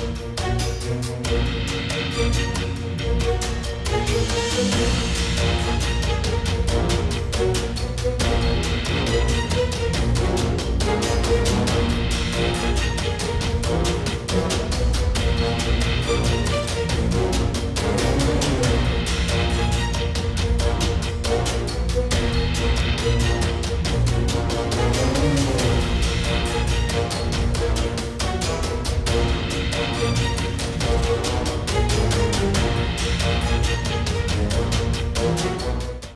Música